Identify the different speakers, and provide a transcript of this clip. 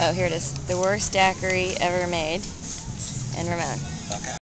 Speaker 1: Oh, here it is. The worst daiquiri ever made. in Ramon.
Speaker 2: Okay.